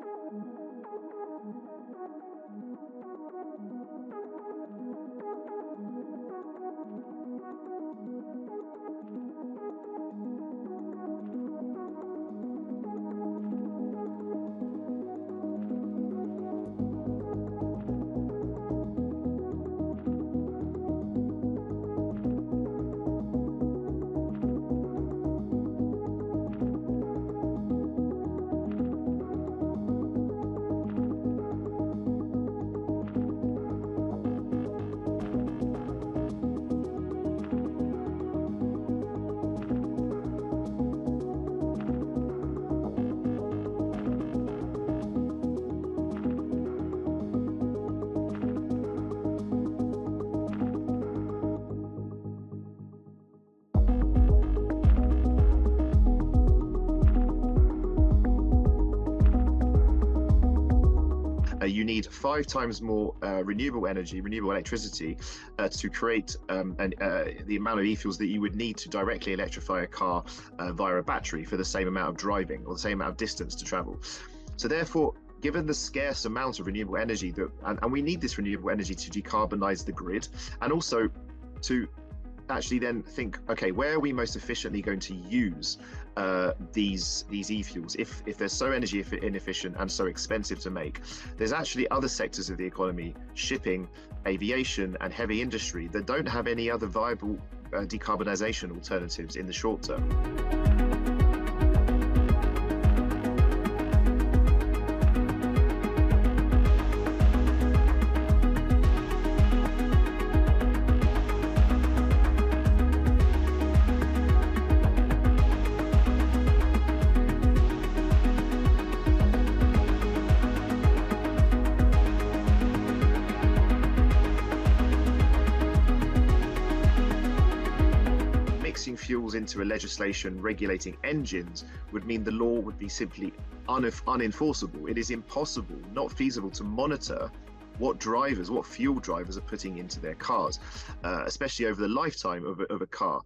Thank you. You need five times more uh, renewable energy, renewable electricity, uh, to create um, an, uh, the amount of e-fuels that you would need to directly electrify a car uh, via a battery for the same amount of driving or the same amount of distance to travel. So therefore, given the scarce amount of renewable energy that, and, and we need this renewable energy to decarbonize the grid, and also to actually then think, okay, where are we most efficiently going to use uh, these these e-fuels? If if they're so energy inefficient and so expensive to make, there's actually other sectors of the economy, shipping, aviation, and heavy industry that don't have any other viable uh, decarbonisation alternatives in the short term. Mixing fuels into a legislation regulating engines would mean the law would be simply unenforceable. It is impossible, not feasible to monitor what drivers, what fuel drivers are putting into their cars, uh, especially over the lifetime of a, of a car.